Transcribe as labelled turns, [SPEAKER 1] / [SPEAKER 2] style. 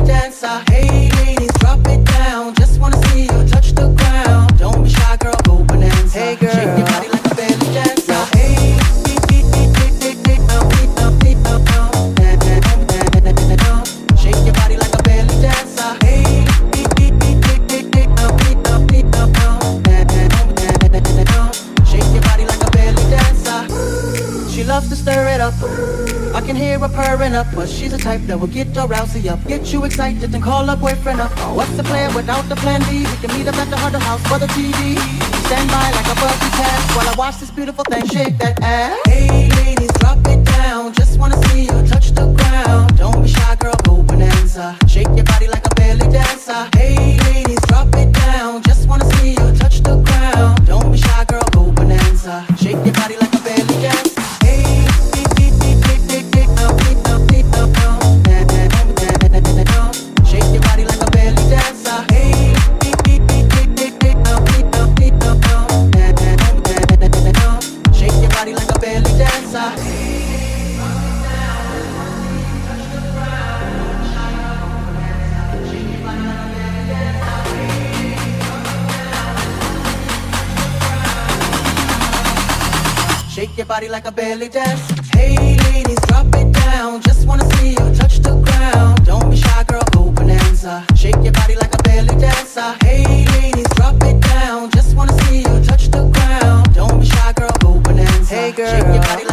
[SPEAKER 1] dancer. Hey ladies, drop it down. Just wanna see you touch the ground. Don't be shy, girl, go bananza.
[SPEAKER 2] Hey, girl.
[SPEAKER 1] shake your body like a belly dancer. Hey. Shake your body like a belly dancer. Hey. Shake your body like a belly dancer. She loves to stir it up. I can hear her purring up, but she's the type that will get your rousey up. Get you excited and call her boyfriend up. Oh, what's the plan without the plan B? We can meet up at the Huddle House for the TV. Stand by like a buzzy pass while I watch this beautiful thing shake that ass. Hey Shake your body like a belly dance. Hey ladies, drop it down. Just wanna see you touch the ground. Don't be shy, girl, go bananza. Shake your body like a belly dancer. Hey ladies, drop it down. Just wanna see you touch the ground. Don't be shy, girl, go bananza.
[SPEAKER 2] Hey, girl.
[SPEAKER 1] shake your body like